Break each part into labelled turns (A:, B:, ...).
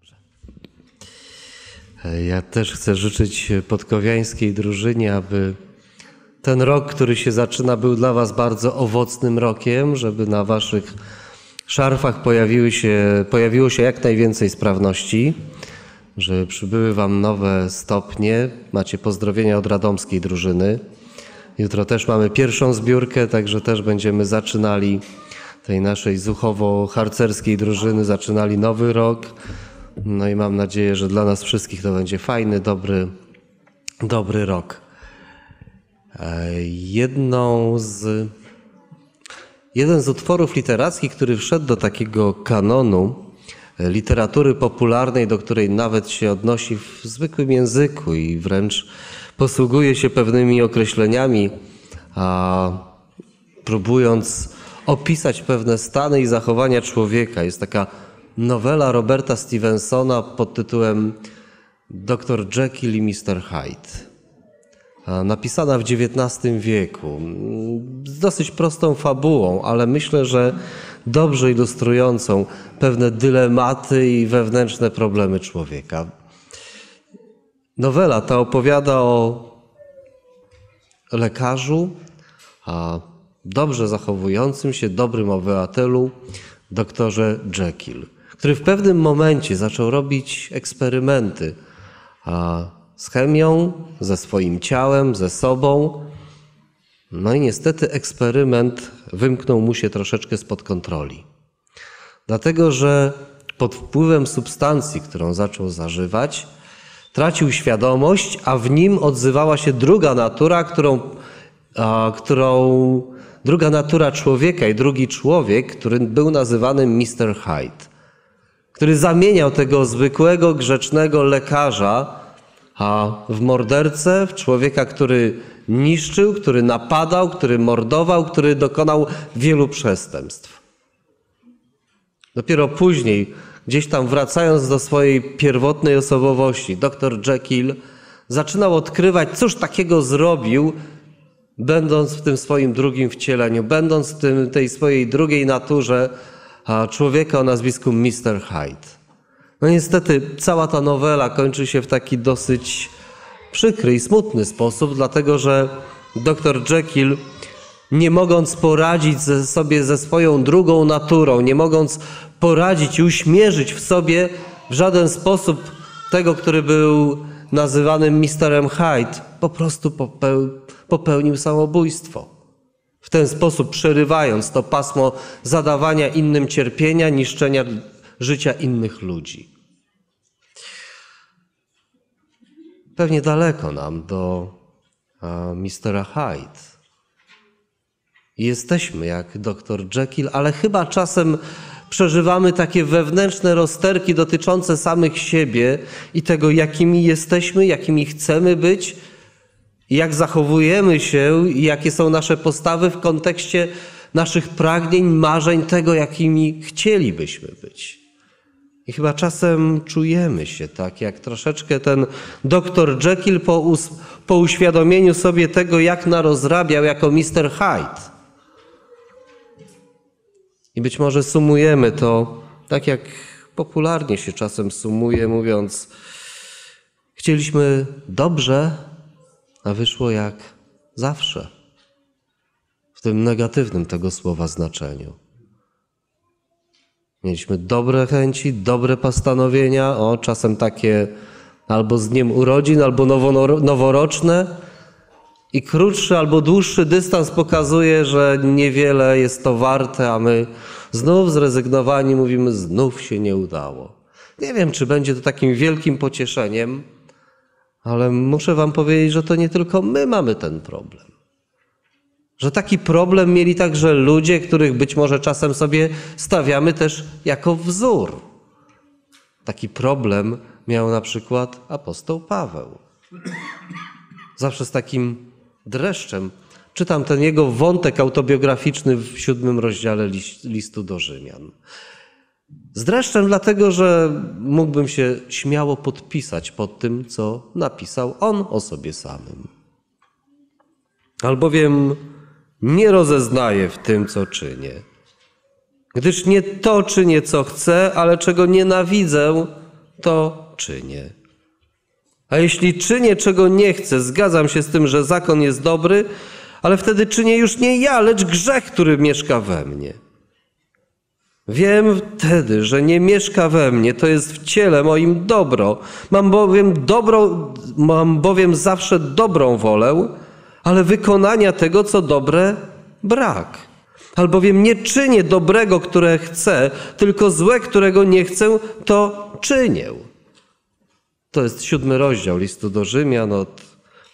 A: Dobrze. Ja też chcę życzyć podkowiańskiej drużynie, aby ten rok, który się zaczyna, był dla Was bardzo owocnym rokiem, żeby na Waszych szarfach pojawiły się, pojawiło się jak najwięcej sprawności, że przybyły Wam nowe stopnie. Macie pozdrowienia od radomskiej drużyny. Jutro też mamy pierwszą zbiórkę, także też będziemy zaczynali tej naszej zuchowo-harcerskiej drużyny, zaczynali nowy rok. No i mam nadzieję, że dla nas wszystkich to będzie fajny, dobry, dobry rok. E, jedną z, jeden z utworów literackich, który wszedł do takiego kanonu e, literatury popularnej, do której nawet się odnosi w zwykłym języku i wręcz posługuje się pewnymi określeniami, a próbując opisać pewne stany i zachowania człowieka. Jest taka nowela Roberta Stevensona pod tytułem Dr. Jekyll i Mr. Hyde. Napisana w XIX wieku, z dosyć prostą fabułą, ale myślę, że dobrze ilustrującą pewne dylematy i wewnętrzne problemy człowieka. Nowela ta opowiada o lekarzu, dobrze zachowującym się, dobrym obywatelu, doktorze Jekyll, który w pewnym momencie zaczął robić eksperymenty z chemią, ze swoim ciałem, ze sobą. No i niestety eksperyment wymknął mu się troszeczkę spod kontroli. Dlatego, że pod wpływem substancji, którą zaczął zażywać, tracił świadomość, a w nim odzywała się druga natura, którą, a, którą druga natura człowieka i drugi człowiek, który był nazywany Mr. Hyde, który zamieniał tego zwykłego, grzecznego lekarza a w mordercę, w człowieka, który niszczył, który napadał, który mordował, który dokonał wielu przestępstw. Dopiero później, gdzieś tam wracając do swojej pierwotnej osobowości, dr Jekyll zaczynał odkrywać, cóż takiego zrobił, będąc w tym swoim drugim wcieleniu, będąc w tym, tej swojej drugiej naturze człowieka o nazwisku Mr. Hyde. No niestety cała ta nowela kończy się w taki dosyć przykry i smutny sposób, dlatego że dr Jekyll, nie mogąc poradzić ze sobie ze swoją drugą naturą, nie mogąc poradzić i uśmierzyć w sobie w żaden sposób tego, który był nazywanym Misterem Hyde, po prostu popełnił samobójstwo. W ten sposób przerywając to pasmo zadawania innym cierpienia, niszczenia życia innych ludzi. Pewnie daleko nam do mistera Hyde. Jesteśmy jak dr Jekyll, ale chyba czasem przeżywamy takie wewnętrzne rozterki dotyczące samych siebie i tego, jakimi jesteśmy, jakimi chcemy być, jak zachowujemy się i jakie są nasze postawy w kontekście naszych pragnień, marzeń, tego, jakimi chcielibyśmy być. I chyba czasem czujemy się tak, jak troszeczkę ten doktor Jekyll po, us, po uświadomieniu sobie tego, jak narozrabiał jako Mr. Hyde. I być może sumujemy to tak, jak popularnie się czasem sumuje, mówiąc, chcieliśmy dobrze, a wyszło jak zawsze. W tym negatywnym tego słowa znaczeniu. Mieliśmy dobre chęci, dobre postanowienia, o czasem takie albo z dniem urodzin, albo noworoczne. I krótszy albo dłuższy dystans pokazuje, że niewiele jest to warte, a my znów zrezygnowani mówimy, znów się nie udało. Nie wiem, czy będzie to takim wielkim pocieszeniem, ale muszę Wam powiedzieć, że to nie tylko my mamy ten problem. Że taki problem mieli także ludzie, których być może czasem sobie stawiamy też jako wzór. Taki problem miał na przykład apostoł Paweł. Zawsze z takim dreszczem czytam ten jego wątek autobiograficzny w siódmym rozdziale listu do Rzymian. Z dreszczem, dlatego że mógłbym się śmiało podpisać pod tym, co napisał on o sobie samym. Albowiem nie rozeznaję w tym, co czynię. Gdyż nie to czynię, co chcę, ale czego nienawidzę, to czynię. A jeśli czynię, czego nie chcę, zgadzam się z tym, że zakon jest dobry, ale wtedy czynię już nie ja, lecz grzech, który mieszka we mnie. Wiem wtedy, że nie mieszka we mnie, to jest w ciele moim dobro. Mam bowiem, dobro, mam bowiem zawsze dobrą wolę, ale wykonania tego, co dobre, brak. Albowiem nie czynię dobrego, które chcę, tylko złe, którego nie chcę, to czynię. To jest siódmy rozdział listu do Rzymian od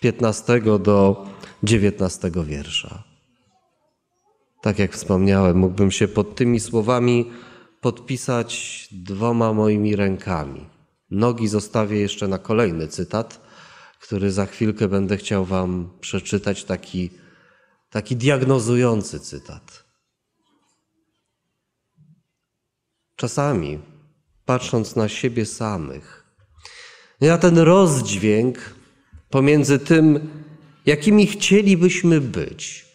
A: 15 do 19 wiersza. Tak jak wspomniałem, mógłbym się pod tymi słowami podpisać dwoma moimi rękami. Nogi zostawię jeszcze na kolejny cytat, który za chwilkę będę chciał Wam przeczytać, taki, taki diagnozujący cytat. Czasami, patrząc na siebie samych, na ten rozdźwięk pomiędzy tym, jakimi chcielibyśmy być,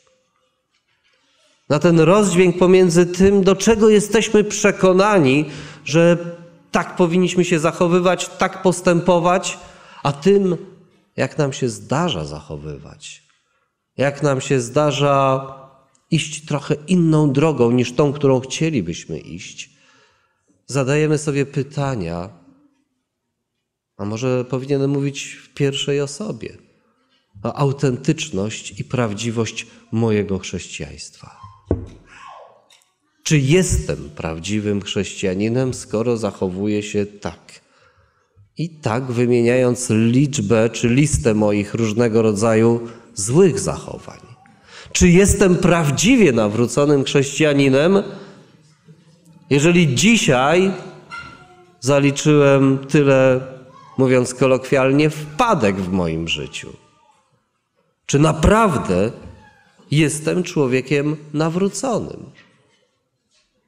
A: na ten rozdźwięk pomiędzy tym, do czego jesteśmy przekonani, że tak powinniśmy się zachowywać, tak postępować, a tym, jak nam się zdarza zachowywać, jak nam się zdarza iść trochę inną drogą niż tą, którą chcielibyśmy iść, zadajemy sobie pytania, a może powinienem mówić w pierwszej osobie o autentyczność i prawdziwość mojego chrześcijaństwa. Czy jestem prawdziwym chrześcijaninem, skoro zachowuję się tak? I tak wymieniając liczbę czy listę moich różnego rodzaju złych zachowań. Czy jestem prawdziwie nawróconym chrześcijaninem, jeżeli dzisiaj zaliczyłem tyle, mówiąc kolokwialnie, wpadek w moim życiu? Czy naprawdę jestem człowiekiem nawróconym?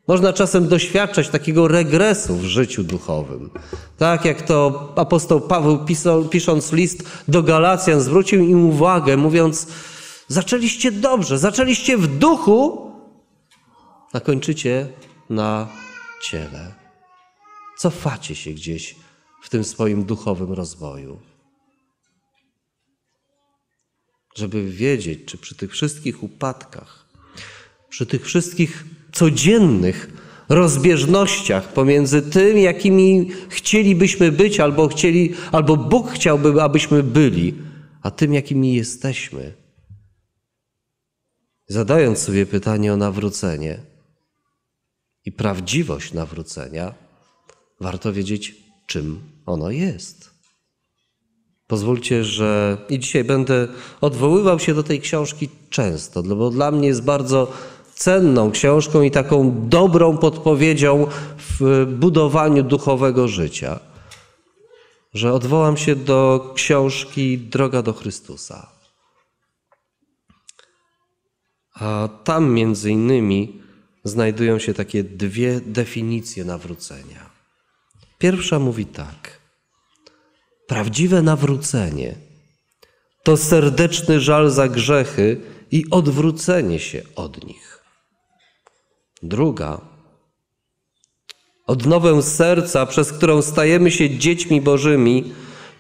A: Można czasem doświadczać takiego regresu w życiu duchowym. Tak jak to apostoł Paweł pisał, pisząc list do Galacjan zwrócił im uwagę, mówiąc: Zaczęliście dobrze, zaczęliście w duchu, a kończycie na ciele. Cofacie się gdzieś w tym swoim duchowym rozwoju. Żeby wiedzieć, czy przy tych wszystkich upadkach, przy tych wszystkich codziennych rozbieżnościach pomiędzy tym, jakimi chcielibyśmy być, albo, chcieli, albo Bóg chciałby, abyśmy byli, a tym, jakimi jesteśmy. Zadając sobie pytanie o nawrócenie i prawdziwość nawrócenia, warto wiedzieć, czym ono jest. Pozwólcie, że i dzisiaj będę odwoływał się do tej książki często, bo dla mnie jest bardzo cenną książką i taką dobrą podpowiedzią w budowaniu duchowego życia, że odwołam się do książki Droga do Chrystusa. A tam między innymi znajdują się takie dwie definicje nawrócenia. Pierwsza mówi tak: Prawdziwe nawrócenie to serdeczny żal za grzechy i odwrócenie się od nich. Druga. Odnowę serca, przez którą stajemy się dziećmi Bożymi,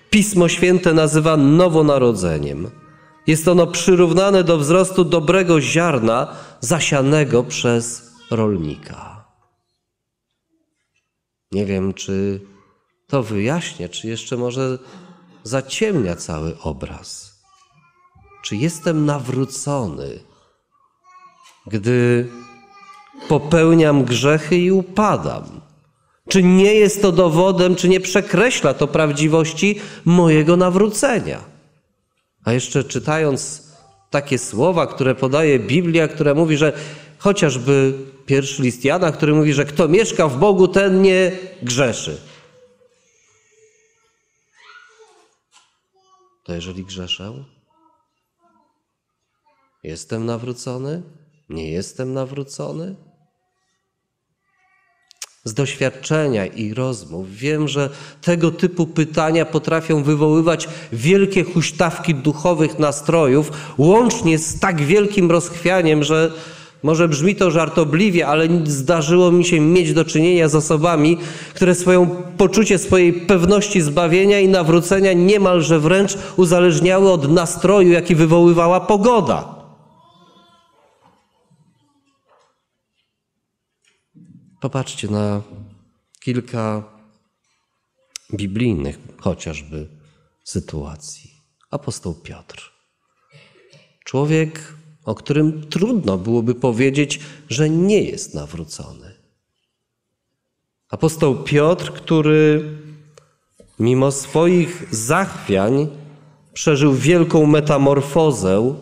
A: Pismo Święte nazywa nowonarodzeniem. Jest ono przyrównane do wzrostu dobrego ziarna zasianego przez rolnika. Nie wiem, czy to wyjaśnia, czy jeszcze może zaciemnia cały obraz. Czy jestem nawrócony, gdy popełniam grzechy i upadam? Czy nie jest to dowodem, czy nie przekreśla to prawdziwości mojego nawrócenia? A jeszcze czytając takie słowa, które podaje Biblia, która mówi, że chociażby pierwszy list Jana, który mówi, że kto mieszka w Bogu, ten nie grzeszy. To jeżeli grzeszę, jestem nawrócony? Nie jestem nawrócony? Z doświadczenia i rozmów wiem, że tego typu pytania potrafią wywoływać wielkie huśtawki duchowych nastrojów, łącznie z tak wielkim rozchwianiem, że Może brzmi to żartobliwie, ale zdarzyło mi się mieć do czynienia z osobami, które swoją poczucie swojej pewności zbawienia i nawrócenia niemalże wręcz uzależniały od nastroju, jaki wywoływała pogoda. Popatrzcie na kilka biblijnych chociażby sytuacji. Apostoł Piotr. Człowiek, o którym trudno byłoby powiedzieć, że nie jest nawrócony. Apostoł Piotr, który mimo swoich zachwiań przeżył wielką metamorfozę,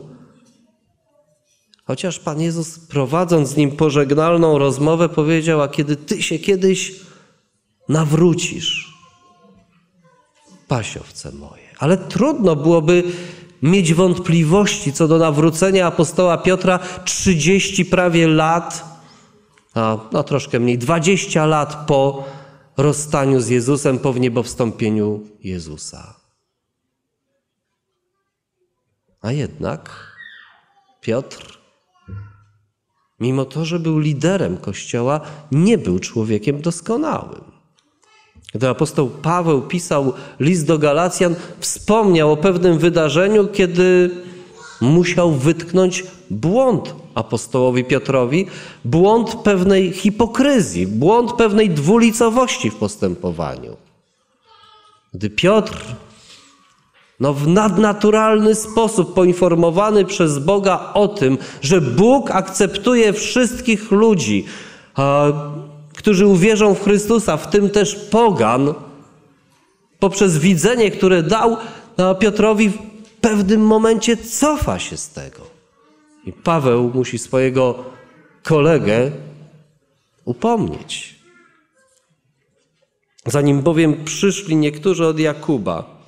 A: chociaż Pan Jezus prowadząc z nim pożegnalną rozmowę powiedział, a kiedy Ty się kiedyś nawrócisz, pasiowce moje. Ale trudno byłoby mieć wątpliwości co do nawrócenia apostoła Piotra 30 prawie lat, a no troszkę mniej, 20 lat po rozstaniu z Jezusem, po wniebowstąpieniu Jezusa. A jednak Piotr, mimo to, że był liderem Kościoła, nie był człowiekiem doskonałym. Gdy apostoł Paweł pisał list do Galacjan, wspomniał o pewnym wydarzeniu, kiedy musiał wytknąć błąd apostołowi Piotrowi, błąd pewnej hipokryzji, błąd pewnej dwulicowości w postępowaniu. Gdy Piotr no, w nadnaturalny sposób poinformowany przez Boga o tym, że Bóg akceptuje wszystkich ludzi, którzy uwierzą w Chrystusa, w tym też pogan, poprzez widzenie, które dał Piotrowi, w pewnym momencie cofa się z tego. I Paweł musi swojego kolegę upomnieć. Zanim bowiem przyszli niektórzy od Jakuba,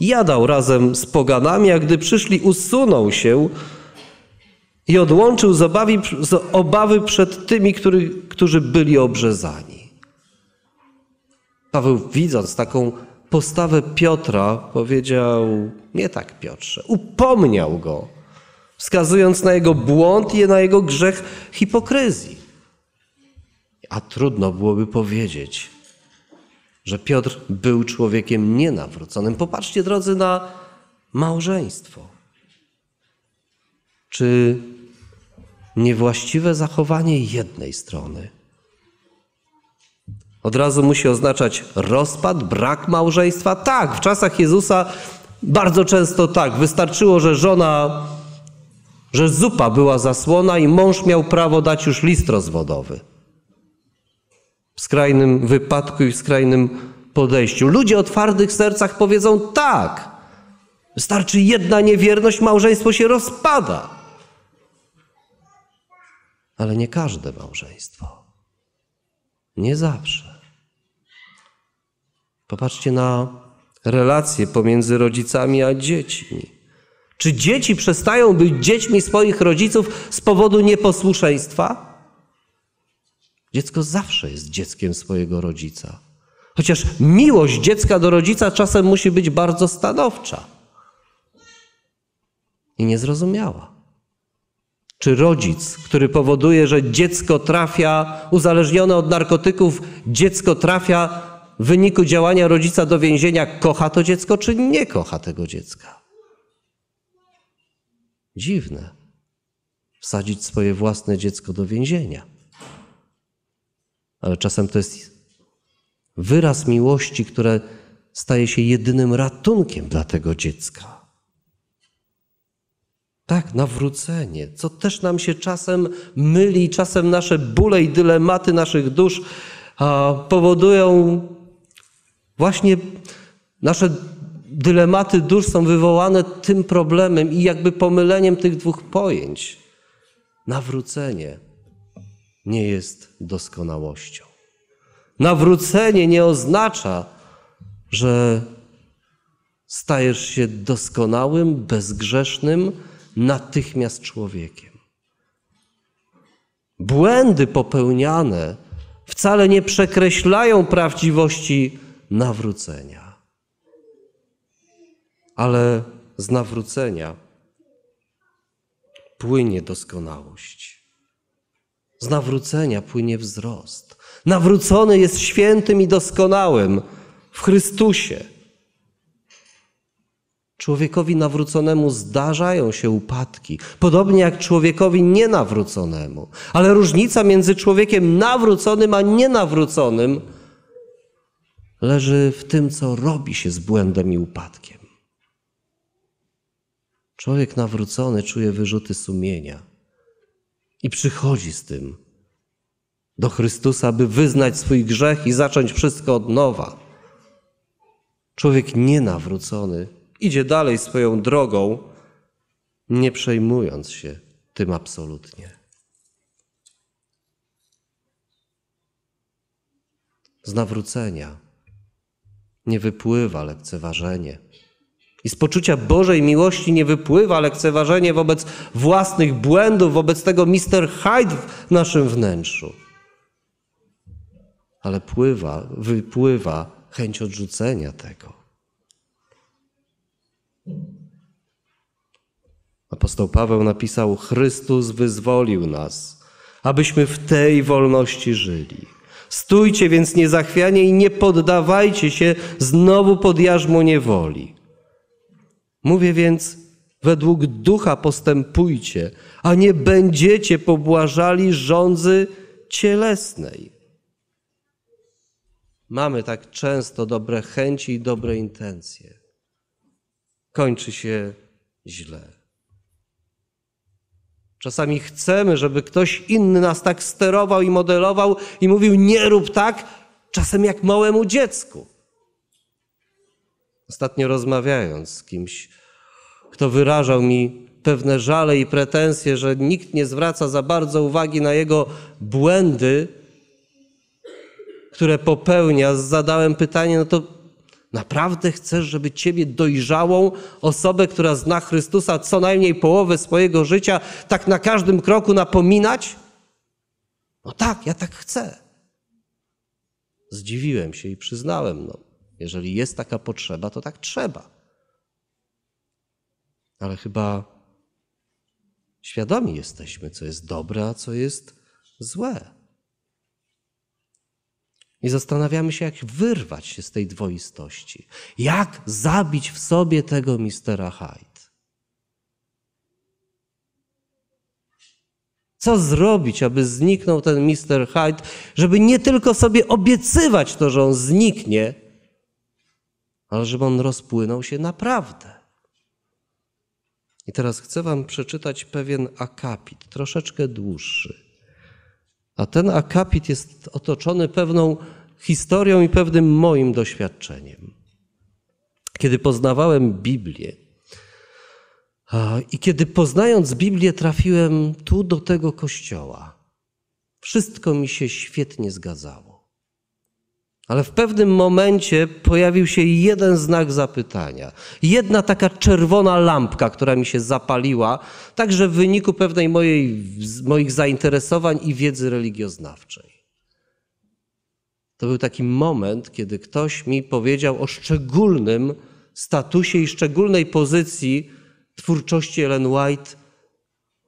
A: jadał razem z poganami, a gdy przyszli, usunął się i odłączył z obawy, z obawy przed tymi, który, którzy byli obrzezani. Paweł, widząc taką postawę Piotra, powiedział: Nie tak, Piotrze, upomniał go, wskazując na jego błąd i na jego grzech hipokryzji. A trudno byłoby powiedzieć, że Piotr był człowiekiem nienawróconym. Popatrzcie, drodzy, na małżeństwo. Czy niewłaściwe zachowanie jednej strony od razu musi oznaczać rozpad, brak małżeństwa? Tak, w czasach Jezusa bardzo często tak. Wystarczyło, że żona, że zupa była zasłona i mąż miał prawo dać już list rozwodowy. W skrajnym wypadku i w skrajnym podejściu. Ludzie o twardych sercach powiedzą tak. Wystarczy jedna niewierność, małżeństwo się rozpada ale nie każde małżeństwo. Nie zawsze. Popatrzcie na relacje pomiędzy rodzicami a dziećmi. Czy dzieci przestają być dziećmi swoich rodziców z powodu nieposłuszeństwa? Dziecko zawsze jest dzieckiem swojego rodzica. Chociaż miłość dziecka do rodzica czasem musi być bardzo stanowcza i niezrozumiała. Czy rodzic, który powoduje, że dziecko trafia, uzależnione od narkotyków, dziecko trafia w wyniku działania rodzica do więzienia, kocha to dziecko, czy nie kocha tego dziecka? Dziwne. Wsadzić swoje własne dziecko do więzienia. Ale czasem to jest wyraz miłości, które staje się jedynym ratunkiem dla tego dziecka. Tak, nawrócenie, co też nam się czasem myli, czasem nasze bóle i dylematy naszych dusz powodują właśnie nasze dylematy dusz są wywołane tym problemem i jakby pomyleniem tych dwóch pojęć. Nawrócenie nie jest doskonałością. Nawrócenie nie oznacza, że stajesz się doskonałym, bezgrzesznym, natychmiast człowiekiem. Błędy popełniane wcale nie przekreślają prawdziwości nawrócenia. Ale z nawrócenia płynie doskonałość. Z nawrócenia płynie wzrost. Nawrócony jest świętym i doskonałym w Chrystusie. Człowiekowi nawróconemu zdarzają się upadki, podobnie jak człowiekowi nienawróconemu. Ale różnica między człowiekiem nawróconym a nienawróconym leży w tym, co robi się z błędem i upadkiem. Człowiek nawrócony czuje wyrzuty sumienia i przychodzi z tym do Chrystusa, by wyznać swój grzech i zacząć wszystko od nowa. Człowiek nienawrócony idzie dalej swoją drogą, nie przejmując się tym absolutnie. Z nawrócenia nie wypływa lekceważenie. I z poczucia Bożej miłości nie wypływa lekceważenie wobec własnych błędów, wobec tego Mr. Hyde w naszym wnętrzu. Ale pływa, wypływa chęć odrzucenia tego. Apostoł Paweł napisał: Chrystus wyzwolił nas, abyśmy w tej wolności żyli. Stójcie więc niezachwianie i nie poddawajcie się znowu pod jarzmo niewoli. Mówię więc, według ducha postępujcie, a nie będziecie pobłażali rządzy cielesnej. Mamy tak często dobre chęci i dobre intencje. Kończy się źle. Czasami chcemy, żeby ktoś inny nas tak sterował i modelował i mówił: Nie rób tak, czasem jak małemu dziecku. Ostatnio rozmawiając z kimś, kto wyrażał mi pewne żale i pretensje, że nikt nie zwraca za bardzo uwagi na jego błędy, które popełnia, zadałem pytanie: No to Naprawdę chcesz, żeby ciebie dojrzałą osobę, która zna Chrystusa co najmniej połowę swojego życia, tak na każdym kroku napominać? No tak, ja tak chcę. Zdziwiłem się i przyznałem, no, jeżeli jest taka potrzeba, to tak trzeba. Ale chyba świadomi jesteśmy, co jest dobre, a co jest złe. I zastanawiamy się, jak wyrwać się z tej dwoistości. Jak zabić w sobie tego mistera Hyde. Co zrobić, aby zniknął ten mister Hyde, żeby nie tylko sobie obiecywać to, że on zniknie, ale żeby on rozpłynął się naprawdę. I teraz chcę Wam przeczytać pewien akapit, troszeczkę dłuższy. A ten akapit jest otoczony pewną historią i pewnym moim doświadczeniem. Kiedy poznawałem Biblię i kiedy poznając Biblię trafiłem tu do tego kościoła, wszystko mi się świetnie zgadzało. Ale w pewnym momencie pojawił się jeden znak zapytania. Jedna taka czerwona lampka, która mi się zapaliła, także w wyniku pewnej mojej, moich zainteresowań i wiedzy religioznawczej. To był taki moment, kiedy ktoś mi powiedział o szczególnym statusie i szczególnej pozycji twórczości Ellen White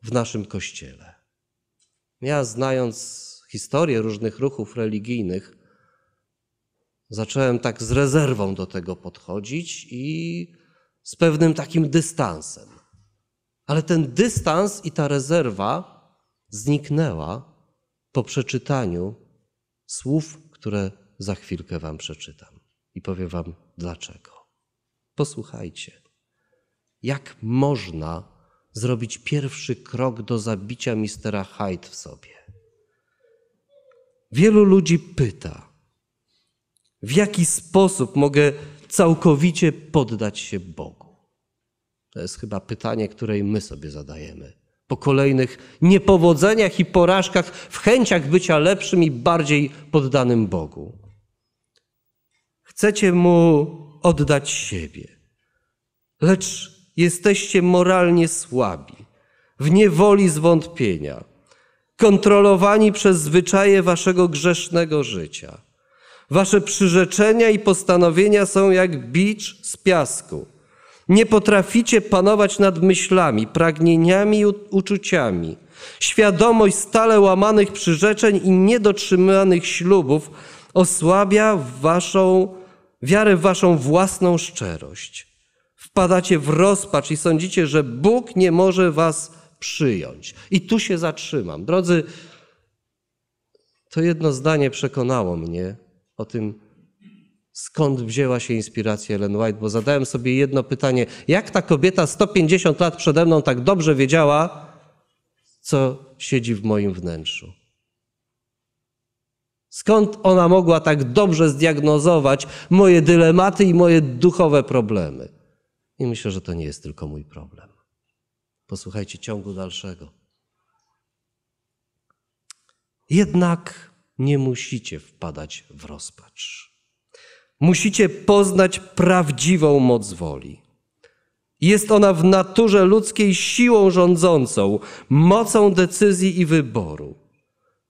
A: w naszym kościele. Ja, znając historię różnych ruchów religijnych, zacząłem tak z rezerwą do tego podchodzić i z pewnym takim dystansem. Ale ten dystans i ta rezerwa zniknęła po przeczytaniu słów, które za chwilkę Wam przeczytam i powiem Wam dlaczego. Posłuchajcie, jak można zrobić pierwszy krok do zabicia mistera Hyde w sobie. Wielu ludzi pyta, w jaki sposób mogę całkowicie poddać się Bogu? To jest chyba pytanie, które my sobie zadajemy. Po kolejnych niepowodzeniach i porażkach, w chęciach bycia lepszym i bardziej poddanym Bogu. Chcecie Mu oddać siebie, lecz jesteście moralnie słabi, w niewoli zwątpienia, kontrolowani przez zwyczaje waszego grzesznego życia Wasze przyrzeczenia i postanowienia są jak bicz z piasku. Nie potraficie panować nad myślami, pragnieniami i uczuciami. Świadomość stale łamanych przyrzeczeń i niedotrzymanych ślubów osłabia waszą wiarę w waszą własną szczerość. Wpadacie w rozpacz i sądzicie, że Bóg nie może was przyjąć. I tu się zatrzymam. Drodzy, to jedno zdanie przekonało mnie o tym, skąd wzięła się inspiracja Ellen White, bo zadałem sobie jedno pytanie: jak ta kobieta 150 lat przede mną tak dobrze wiedziała, co siedzi w moim wnętrzu? Skąd ona mogła tak dobrze zdiagnozować moje dylematy i moje duchowe problemy? I myślę, że to nie jest tylko mój problem. Posłuchajcie ciągu dalszego. Jednak nie musicie wpadać w rozpacz. Musicie poznać prawdziwą moc woli. Jest ona w naturze ludzkiej siłą rządzącą, mocą decyzji i wyboru.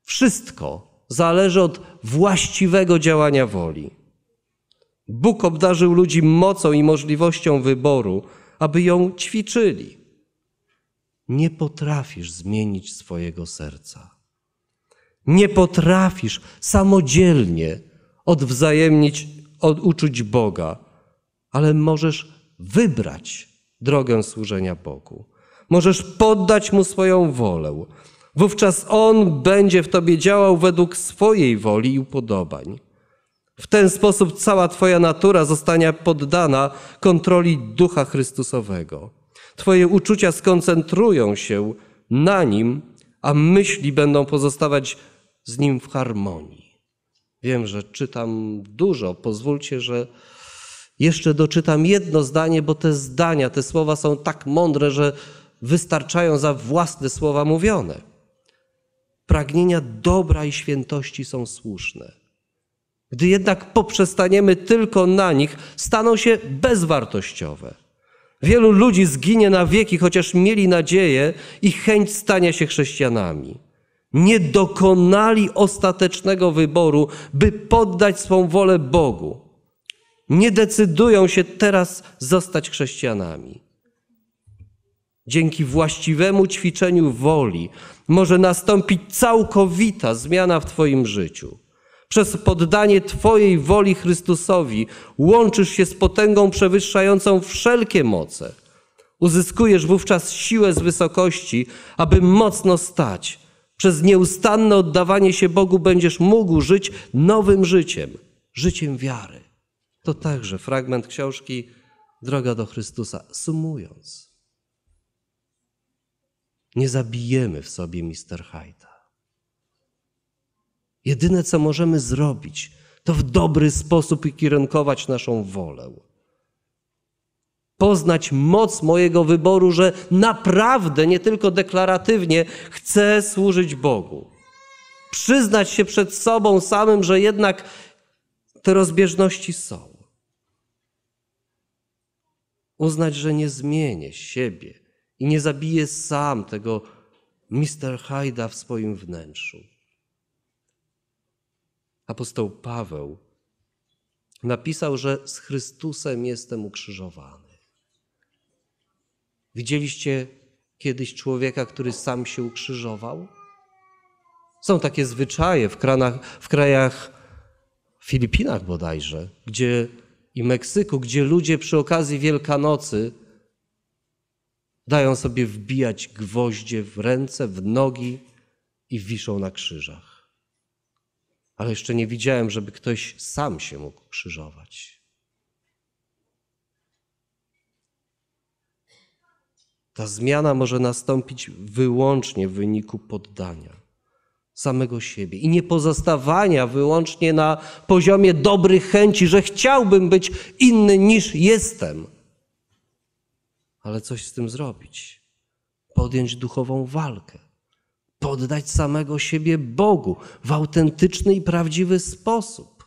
A: Wszystko zależy od właściwego działania woli. Bóg obdarzył ludzi mocą i możliwością wyboru, aby ją ćwiczyli. Nie potrafisz zmienić swojego serca. Nie potrafisz samodzielnie odwzajemnić od uczuć Boga, ale możesz wybrać drogę służenia Bogu. Możesz poddać Mu swoją wolę. Wówczas On będzie w Tobie działał według swojej woli i upodobań. W ten sposób cała Twoja natura zostanie poddana kontroli Ducha Chrystusowego. Twoje uczucia skoncentrują się na Nim, a myśli będą pozostawać z Nim w harmonii. Wiem, że czytam dużo. Pozwólcie, że jeszcze doczytam jedno zdanie, bo te zdania, te słowa są tak mądre, że wystarczają za własne słowa mówione. Pragnienia dobra i świętości są słuszne. Gdy jednak poprzestaniemy tylko na nich, staną się bezwartościowe. Wielu ludzi zginie na wieki, chociaż mieli nadzieję i chęć stania się chrześcijanami. Nie dokonali ostatecznego wyboru, by poddać swą wolę Bogu. Nie decydują się teraz zostać chrześcijanami. Dzięki właściwemu ćwiczeniu woli może nastąpić całkowita zmiana w Twoim życiu. Przez poddanie Twojej woli Chrystusowi łączysz się z potęgą przewyższającą wszelkie moce. Uzyskujesz wówczas siłę z wysokości, aby mocno stać. Przez nieustanne oddawanie się Bogu będziesz mógł żyć nowym życiem, życiem wiary. To także fragment książki Droga do Chrystusa. Sumując, nie zabijemy w sobie Mister Hyde'a. Jedyne, co możemy zrobić, to w dobry sposób ukierunkować naszą wolę. Poznać moc mojego wyboru, że naprawdę, nie tylko deklaratywnie, chcę służyć Bogu. Przyznać się przed sobą samym, że jednak te rozbieżności są. Uznać, że nie zmienię siebie i nie zabiję sam tego Mister Hyda w swoim wnętrzu apostoł Paweł napisał, że z Chrystusem jestem ukrzyżowany. Widzieliście kiedyś człowieka, który sam się ukrzyżował? Są takie zwyczaje w, kranach, w krajach, w Filipinach bodajże, gdzie i Meksyku, gdzie ludzie przy okazji Wielkanocy dają sobie wbijać gwoździe w ręce, w nogi i wiszą na krzyżach ale jeszcze nie widziałem, żeby ktoś sam się mógł krzyżować. Ta zmiana może nastąpić wyłącznie w wyniku poddania samego siebie i nie pozostawania wyłącznie na poziomie dobrych chęci, że chciałbym być inny niż jestem, ale coś z tym zrobić, podjąć duchową walkę poddać samego siebie Bogu w autentyczny i prawdziwy sposób.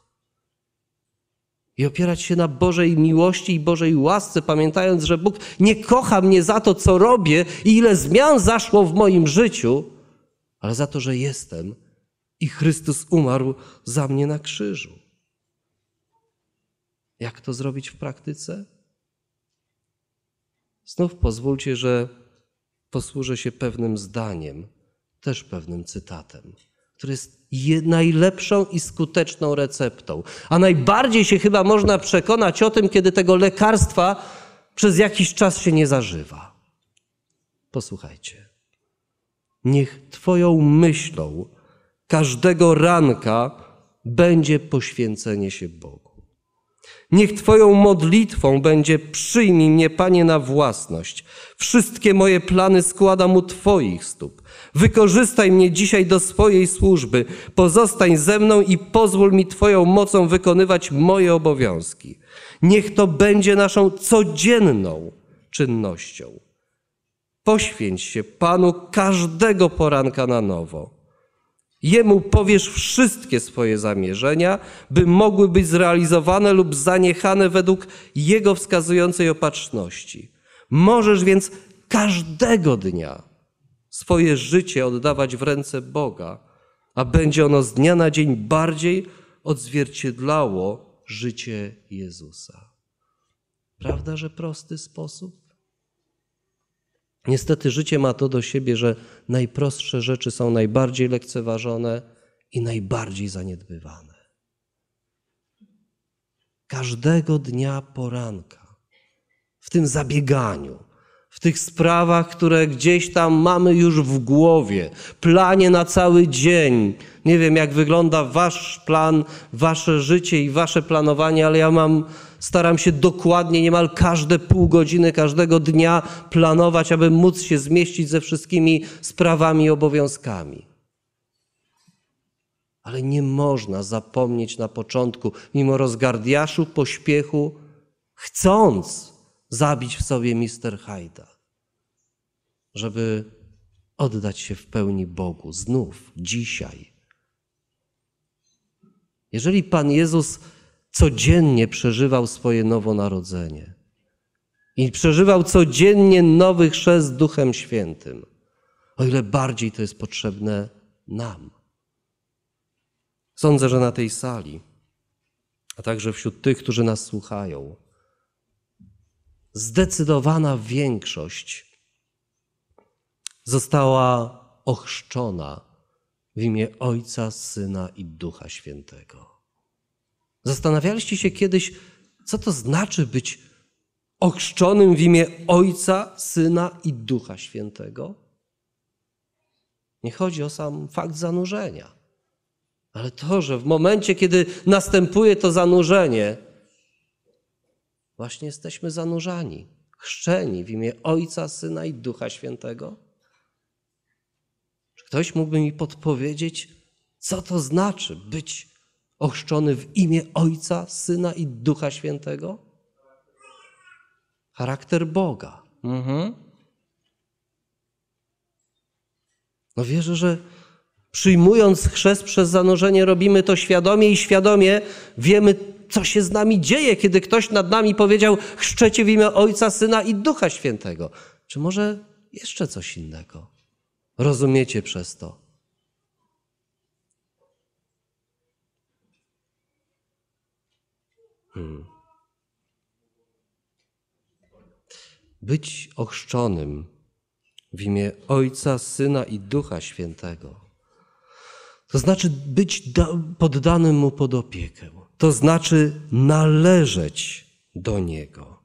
A: I opierać się na Bożej miłości i Bożej łasce, pamiętając, że Bóg nie kocha mnie za to, co robię i ile zmian zaszło w moim życiu, ale za to, że jestem i Chrystus umarł za mnie na krzyżu. Jak to zrobić w praktyce? Znów pozwólcie, że posłużę się pewnym zdaniem, też pewnym cytatem, który jest najlepszą i skuteczną receptą. A najbardziej się chyba można przekonać o tym, kiedy tego lekarstwa przez jakiś czas się nie zażywa. Posłuchajcie. Niech Twoją myślą każdego ranka będzie poświęcenie się Bogu. Niech Twoją modlitwą będzie przyjmij mnie, Panie, na własność. Wszystkie moje plany składam u Twoich stóp. Wykorzystaj mnie dzisiaj do swojej służby. Pozostań ze mną i pozwól mi Twoją mocą wykonywać moje obowiązki. Niech to będzie naszą codzienną czynnością. Poświęć się Panu każdego poranka na nowo. Jemu powiesz wszystkie swoje zamierzenia, by mogły być zrealizowane lub zaniechane według Jego wskazującej opatrzności. Możesz więc każdego dnia swoje życie oddawać w ręce Boga, a będzie ono z dnia na dzień bardziej odzwierciedlało życie Jezusa. Prawda, że prosty sposób? Niestety życie ma to do siebie, że najprostsze rzeczy są najbardziej lekceważone i najbardziej zaniedbywane. Każdego dnia poranka, w tym zabieganiu, w tych sprawach, które gdzieś tam mamy już w głowie, planie na cały dzień. Nie wiem, jak wygląda wasz plan, wasze życie i wasze planowanie, ale ja mam Staram się dokładnie, niemal każde pół godziny, każdego dnia planować, aby móc się zmieścić ze wszystkimi sprawami i obowiązkami. Ale nie można zapomnieć na początku, mimo rozgardiaszu, pośpiechu, chcąc zabić w sobie Mister Hajda, żeby oddać się w pełni Bogu znów, dzisiaj. Jeżeli Pan Jezus codziennie przeżywał swoje nowonarodzenie i przeżywał codziennie nowy chrzest Duchem Świętym, o ile bardziej to jest potrzebne nam. Sądzę, że na tej sali, a także wśród tych, którzy nas słuchają, zdecydowana większość została ochrzczona w imię Ojca, Syna i Ducha Świętego. Zastanawialiście się kiedyś, co to znaczy być ochrzczonym w imię Ojca, Syna i Ducha Świętego? Nie chodzi o sam fakt zanurzenia, ale to, że w momencie, kiedy następuje to zanurzenie, właśnie jesteśmy zanurzani, chrzczeni w imię Ojca, Syna i Ducha Świętego. Czy ktoś mógłby mi podpowiedzieć, co to znaczy być ochrzczony w imię Ojca, Syna i Ducha Świętego? Charakter Boga. Mhm. No wierzę, że przyjmując chrzest przez zanurzenie, robimy to świadomie i świadomie wiemy, co się z nami dzieje, kiedy ktoś nad nami powiedział: Chrzczecie w imię Ojca, Syna i Ducha Świętego. Czy może jeszcze coś innego? Rozumiecie przez to? Hmm. Być ochrzczonym w imię Ojca, Syna i Ducha Świętego. To znaczy być poddanym Mu pod opiekę. To znaczy należeć do Niego.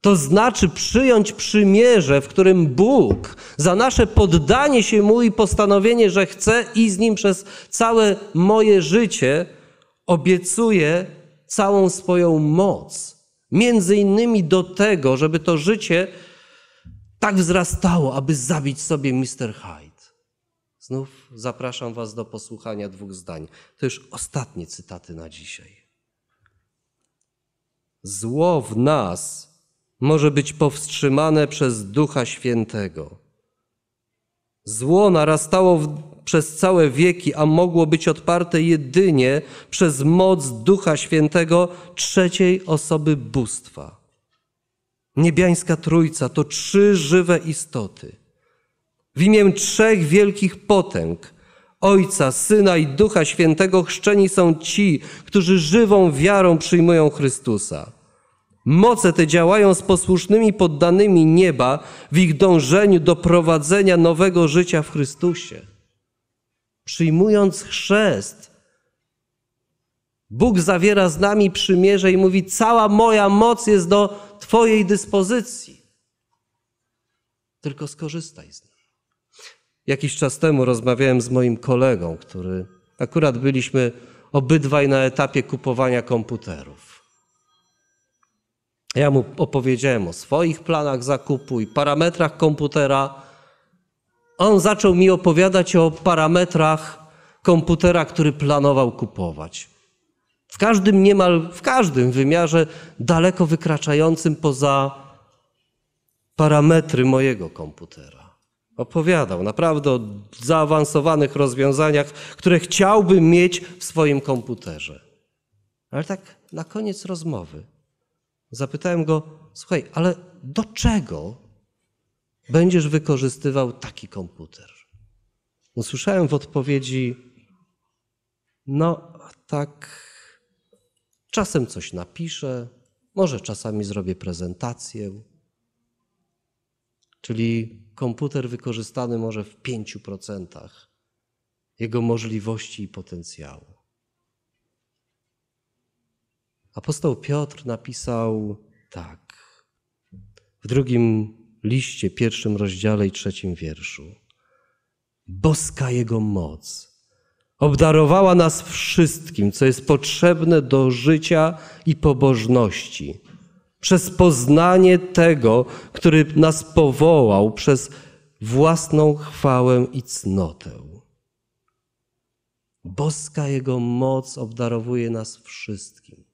A: To znaczy przyjąć przymierze, w którym Bóg za nasze poddanie się Mu i postanowienie, że chce i z Nim przez całe moje życie, obiecuje całą swoją moc. Między innymi do tego, żeby to życie tak wzrastało, aby zabić sobie Mr. Hyde. Znów zapraszam Was do posłuchania dwóch zdań. To już ostatnie cytaty na dzisiaj. Zło w nas może być powstrzymane przez Ducha Świętego. Zło narastało w przez całe wieki, a mogło być odparte jedynie przez moc Ducha Świętego trzeciej osoby bóstwa. Niebiańska Trójca to trzy żywe istoty. W imię trzech wielkich potęg Ojca, Syna i Ducha Świętego chrzczeni są ci, którzy żywą wiarą przyjmują Chrystusa. Moce te działają z posłusznymi poddanymi nieba w ich dążeniu do prowadzenia nowego życia w Chrystusie. Przyjmując chrzest, Bóg zawiera z nami przymierze i mówi: Cała moja moc jest do Twojej dyspozycji. Tylko skorzystaj z niej. Jakiś czas temu rozmawiałem z moim kolegą, który akurat byliśmy obydwaj na etapie kupowania komputerów. Ja mu opowiedziałem o swoich planach zakupu i parametrach komputera. On zaczął mi opowiadać o parametrach komputera, który planował kupować. W każdym niemal, w każdym wymiarze daleko wykraczającym poza parametry mojego komputera. Opowiadał naprawdę o zaawansowanych rozwiązaniach, które chciałbym mieć w swoim komputerze. Ale tak na koniec rozmowy zapytałem go: Słuchaj, ale do czego będziesz wykorzystywał taki komputer? Usłyszałem w odpowiedzi: No, tak, czasem coś napiszę, może czasami zrobię prezentację. Czyli komputer wykorzystany może w 5% jego możliwości i potencjału. Apostoł Piotr napisał tak w drugim liście, pierwszym rozdziale i trzecim wierszu. Boska Jego moc obdarowała nas wszystkim, co jest potrzebne do życia i pobożności, przez poznanie tego, który nas powołał, przez własną chwałę i cnotę. Boska Jego moc obdarowuje nas wszystkim.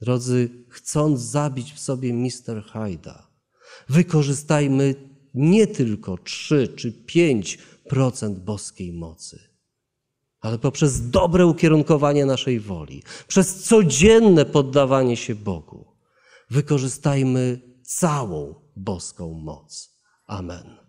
A: Drodzy, chcąc zabić w sobie Mister Hyda, wykorzystajmy nie tylko 3 czy 5% boskiej mocy, ale poprzez dobre ukierunkowanie naszej woli, przez codzienne poddawanie się Bogu, wykorzystajmy całą boską moc. Amen.